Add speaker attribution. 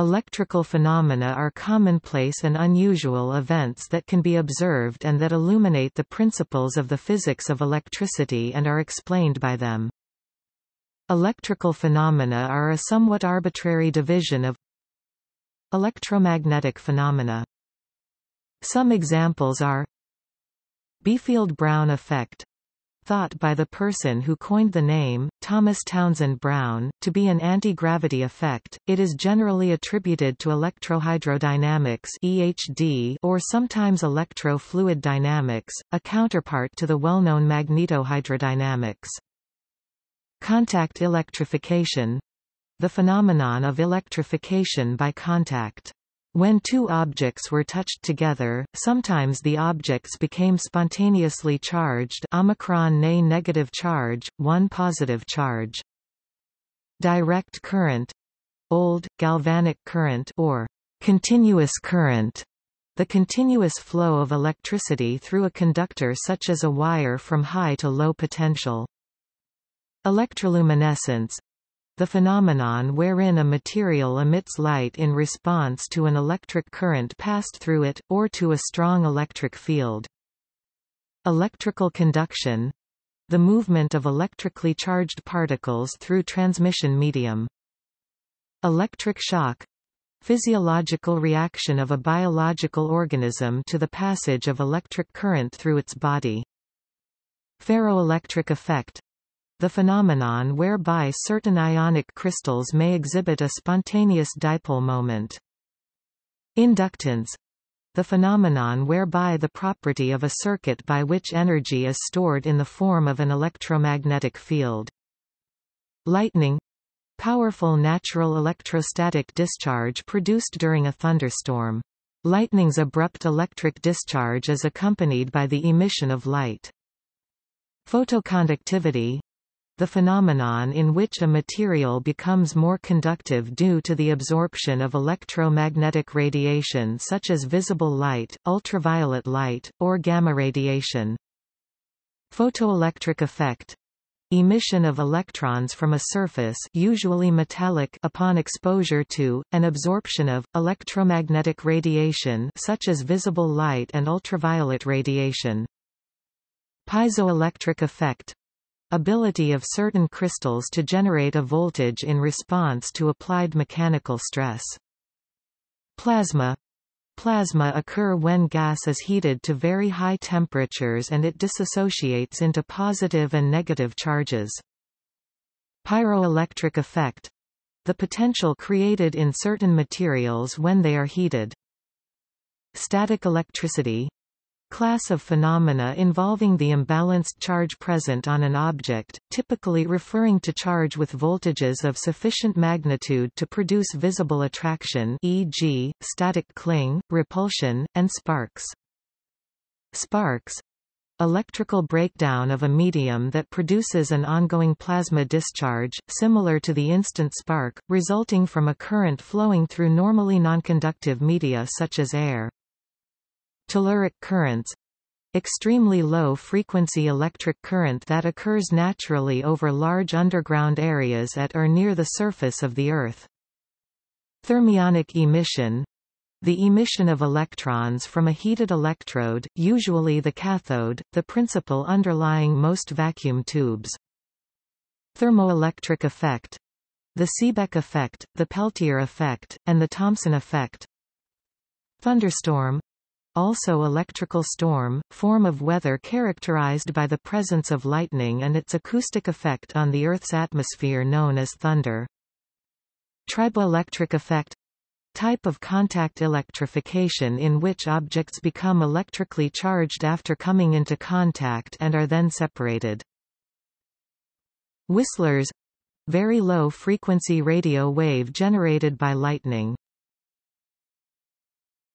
Speaker 1: Electrical phenomena are commonplace and unusual events that can be observed and that illuminate the principles of the physics of electricity and are explained by them. Electrical phenomena are a somewhat arbitrary division of electromagnetic phenomena. Some examples are Biefeld-Brown effect thought by the person who coined the name, Thomas Townsend Brown, to be an anti-gravity effect. It is generally attributed to electrohydrodynamics (EHD) or sometimes electro-fluid dynamics, a counterpart to the well-known magnetohydrodynamics. Contact electrification the phenomenon of electrification by contact. When two objects were touched together, sometimes the objects became spontaneously charged omicron -ne negative charge, one positive charge. Direct current old, galvanic current or continuous current the continuous flow of electricity through a conductor such as a wire from high to low potential. Electroluminescence the phenomenon wherein a material emits light in response to an electric current passed through it, or to a strong electric field. Electrical conduction the movement of electrically charged particles through transmission medium. Electric shock physiological reaction of a biological organism to the passage of electric current through its body. Ferroelectric effect the phenomenon whereby certain ionic crystals may exhibit a spontaneous dipole moment. Inductance the phenomenon whereby the property of a circuit by which energy is stored in the form of an electromagnetic field. Lightning powerful natural electrostatic discharge produced during a thunderstorm. Lightning's abrupt electric discharge is accompanied by the emission of light. Photoconductivity the phenomenon in which a material becomes more conductive due to the absorption of electromagnetic radiation such as visible light, ultraviolet light, or gamma radiation. Photoelectric effect emission of electrons from a surface usually metallic upon exposure to, and absorption of, electromagnetic radiation such as visible light and ultraviolet radiation. Piezoelectric effect ability of certain crystals to generate a voltage in response to applied mechanical stress. Plasma Plasma occur when gas is heated to very high temperatures and it dissociates into positive and negative charges. Pyroelectric effect the potential created in certain materials when they are heated. Static electricity class of phenomena involving the imbalanced charge present on an object, typically referring to charge with voltages of sufficient magnitude to produce visible attraction e.g., static cling, repulsion, and sparks. Sparks electrical breakdown of a medium that produces an ongoing plasma discharge, similar to the instant spark, resulting from a current flowing through normally nonconductive media such as air. Telluric currents extremely low-frequency electric current that occurs naturally over large underground areas at or near the surface of the Earth. Thermionic emission the emission of electrons from a heated electrode, usually the cathode, the principle underlying most vacuum tubes. Thermoelectric effect the Seebeck effect, the Peltier effect, and the Thomson effect. Thunderstorm also electrical storm, form of weather characterized by the presence of lightning and its acoustic effect on the Earth's atmosphere known as thunder. Triboelectric effect type of contact electrification in which objects become electrically charged after coming into contact and are then separated. Whistlers very low frequency radio wave generated by lightning.